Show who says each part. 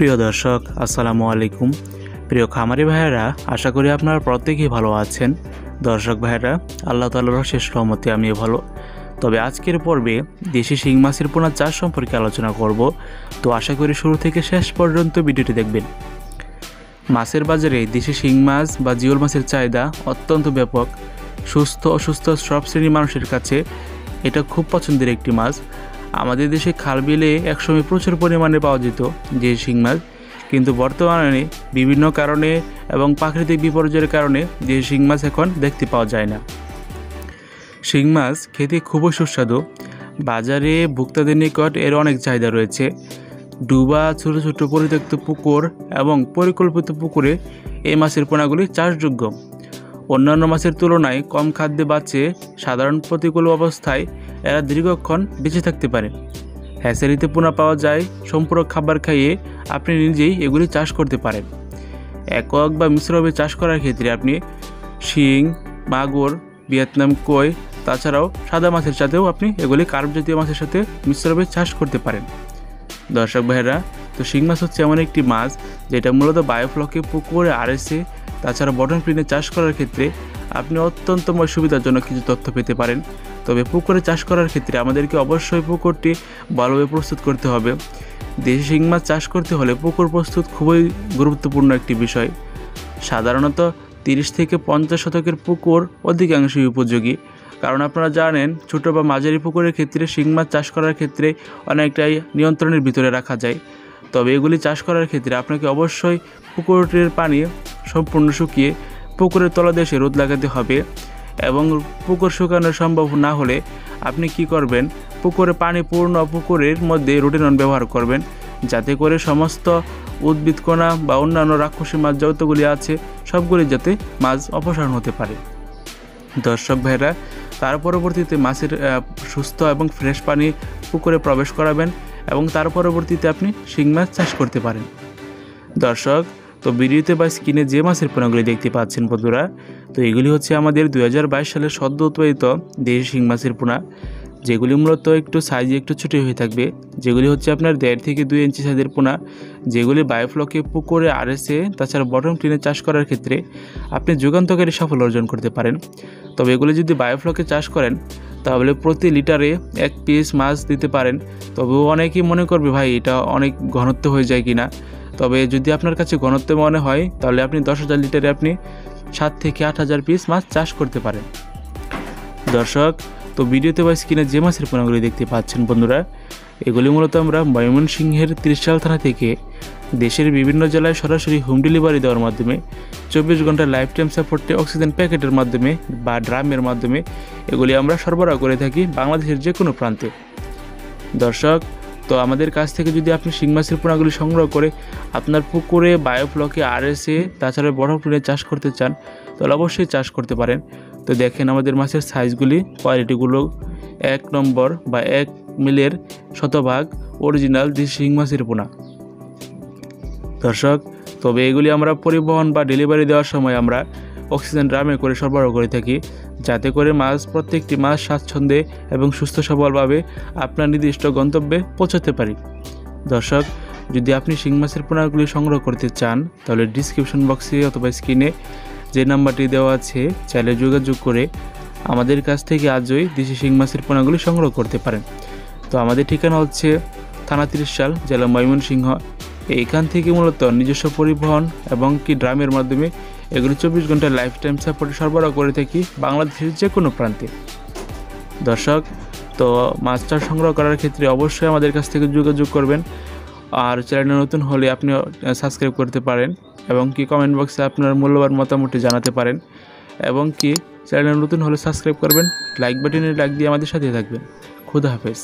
Speaker 1: প্রিয় দর্শক আসসালামু আলাইকুম। প্রিয় খামারি ভাইয়েরা আশা করি আপনারা প্রত্যেকেই ভালো আছেন। দর্শক ভাইয়েরা, আল্লাহ তাল্লাহর শেষ রহমতে আমিও ভালো। তবে আজকের পর্বে দেশি শিং মাছের পোনা চাষ সম্পর্কে আলোচনা করব। তো আশা করি শুরু থেকে শেষ পর্যন্ত ভিডিওটি দেখবেন। মাছের বাজারে দেশি শিং মাছ বা জিওল মাছের চাহিদা অত্যন্ত ব্যাপক। সুস্থ, অসুস্থ সব শ্রেণির মানুষের কাছে এটা খুব পছন্দের একটি মাছ। আমাদের দেশে খাল বিলে একসময় প্রচুর পরিমাণে পাওয়া যেত যে শিং মাছ। কিন্তু বর্তমানে বিভিন্ন কারণে এবং প্রাকৃতিক বিপর্যয়ের কারণে যে শিং মাছ এখন দেখতে পাওয়া যায় না। শিং মাছ খেতে খুবই সুস্বাদু। বাজারে ভোক্তাদের নিকট এর অনেক চাহিদা রয়েছে। ডুবা, ছোট ছোট পরিত্যক্ত পুকুর এবং পরিকল্পিত পুকুরে এই মাছের পোনাগুলি চাষযোগ্য। অন্যান্য মাছের তুলনায় কম খাদ্যে বাঁচে সাধারণ প্রতিকূল অবস্থায় এরা দীর্ঘক্ষণ বেঁচে থাকতে পারে। হ্যাচারিতে পোনা পাওয়া যায়, সম্পূরক খাবার খাইয়ে আপনি নিজেই এগুলি চাষ করতে পারেন। একক বা মিশ্রভাবে চাষ করার ক্ষেত্রে আপনি শিং, মাগুর, ভিয়েতনাম কই, তাছাড়াও সাদা মাছের সাথেও আপনি এগুলি কার্প জাতীয় মাছের সাথে মিশ্রভাবে চাষ করতে পারেন। দর্শক ভাইয়েরা, তো শিং মাছ হচ্ছে এমন একটি মাছ যেটা মূলত বায়োফ্লকে পুকুরে আরএসে তাছাড়া বটন প্রিনে চাষ করার ক্ষেত্রে আপনি অত্যন্তময় সুবিধাজনক কিছু তথ্য পেতে পারেন। তবে পুকুরে চাষ করার ক্ষেত্রে আমাদেরকে অবশ্যই পুকুরটি ভালোভাবে প্রস্তুত করতে হবে। দেশি শিং মাছ চাষ করতে হলে পুকুর প্রস্তুত খুবই গুরুত্বপূর্ণ একটি বিষয়। সাধারণত তিরিশ থেকে পঞ্চাশ শতকের পুকুর অধিকাংশই উপযোগী। কারণ আপনারা জানেন, ছোট বা মাঝারি পুকুরের ক্ষেত্রে শিং মাছ চাষ করার ক্ষেত্রে অনেকটাই নিয়ন্ত্রণের ভিতরে রাখা যায়। তবে এগুলি চাষ করার ক্ষেত্রে আপনাকে অবশ্যই পুকুরটির পানি সম্পূর্ণ শুকিয়ে পুকুরের তলাদেশে রোদ লাগাতে হবে। এবং পুকুর শুকানো সম্ভব না হলে আপনি কি করবেন? পুকুরে পানি পূর্ণ পুকুরের মধ্যে রুটিনন ব্যবহার করবেন, যাতে করে সমস্ত উদ্ভিদকণা বা অন্যান্য রাক্ষসী মাছ যতগুলি আছে, সবগুলি যাতে মাছ অপসারণ হতে পারে। দর্শক ভাইরা তার পরবর্তীতে মাছের সুস্থ এবং ফ্রেশ পানি পুকুরে প্রবেশ করাবেন এবং তার পরবর্তীতে আপনি শিং মাছ চাষ করতে পারেন। দর্শক তো ভিডিওতে বা স্ক্রিনে যে মাছের পোনাগুলি দেখতে পাচ্ছেন বন্ধুরা, তো এগুলি হচ্ছে আমাদের দুই সালের সদ্য উৎপাদিত দেশি শিং মাছের পোনা, যেগুলি মূলত একটু সাইজে একটু ছোটো হয়ে থাকবে। যেগুলি হচ্ছে আপনার দেড় থেকে দুই ইঞ্চি সাইজের পোনা, যেগুলি বায়োফ্লকে পুকুরে আরএসে তাছাড়া বটম টিনে চাষ করার ক্ষেত্রে আপনি যুগান্তকারী সাফল্য অর্জন করতে পারেন। তবে এগুলি যদি বায়োফ্লকে চাষ করেন, তাহলে প্রতি লিটারে এক পিস মাছ দিতে পারেন। তবেও অনেকেই মনে করবে, ভাই, এটা অনেক ঘনত্ব হয়ে যায় কিনা? তবে যদি আপনার কাছে ঘনত্ব মনে হয়, তাহলে আপনি দশ হাজার লিটারে আপনি সাত থেকে আট হাজার পিস মাছ চাষ করতে পারেন। দর্শক, তো ভিডিওতে বা স্ক্রিনে যে মাছের পোনাগুলি দেখতে পাচ্ছেন বন্ধুরা, এগুলি মূলত আমরা ময়মনসিংহের ত্রিশাল থানা থেকে দেশের বিভিন্ন জেলায় সরাসরি হোম ডেলিভারি দেওয়ার মাধ্যমে, চব্বিশ ঘণ্টা লাইফ টাইম সাপোর্টে অক্সিজেন প্যাকেটের মাধ্যমে বা ড্রামের মাধ্যমে এগুলি আমরা সরবরাহ করে থাকি বাংলাদেশের যে কোনো প্রান্তে। দর্শক তো আমাদের কাছ থেকে যদি আপনি শিং মাছের পোনাগুলি সংগ্রহ করে আপনার পুকুরে বায়োফ্লকে আরএসে তাছাড়া বড় পুকুরে চাষ করতে চান, তাহলে অবশ্যই চাষ করতে পারেন। তো দেখেন আমাদের মাছের সাইজগুলি, কোয়ালিটিগুলো এক নম্বর বা এক মিলের শতভাগ অরিজিনাল দি শিং মাছের পোনা। দর্শক, তবে এগুলি আমরা পরিবহন বা ডেলিভারি দেওয়ার সময় আমরা অক্সিজেন ড্রামে করে সরবরাহ করে থাকি, যাতে করে মাছ প্রত্যেকটি মাছ স্বাচ্ছন্দ্যে এবং সুস্থ সবলভাবে আপনার নির্দিষ্ট গন্তব্যে পৌঁছাতে পারি। দর্শক, যদি আপনি শিং মাছের পোনাগুলি সংগ্রহ করতে চান, তাহলে ডিসক্রিপশন বক্সে অথবা স্ক্রিনে যে নাম্বারটি দেওয়া আছে, চাইলে যোগাযোগ করে আমাদের কাছ থেকে আজই দেশি শিং মাছের পোনাগুলি সংগ্রহ করতে পারেন। তো আমাদের ঠিকানা হচ্ছে থানা তিরিশ সাল, জেলা ময়মনসিংহ। এইখান থেকে মূলত নিজস্ব পরিবহন এবং কি ড্রামের মাধ্যমে এগুলি চব্বিশ ঘণ্টা লাইফ টাইম সাপোর্ট সরবরাহ করে থাকি বাংলাদেশের যে কোনো প্রান্তে। দর্শক, তো মাছ চাষ সংগ্রহ করার ক্ষেত্রে অবশ্যই আমাদের কাছ থেকে যোগাযোগ করবেন। আর চ্যানেলে নতুন হলে আপনি সাবস্ক্রাইব করতে পারেন এবং কি কমেন্ট বক্সে আপনার মূল্যবান মতামতটি জানাতে পারেন। এবং কি চ্যানেলে নতুন হলে সাবস্ক্রাইব করবেন লাইক বাটনে লাইক দিয়ে আমাদের সাথে থাকবেন। খুদা হাফেজ।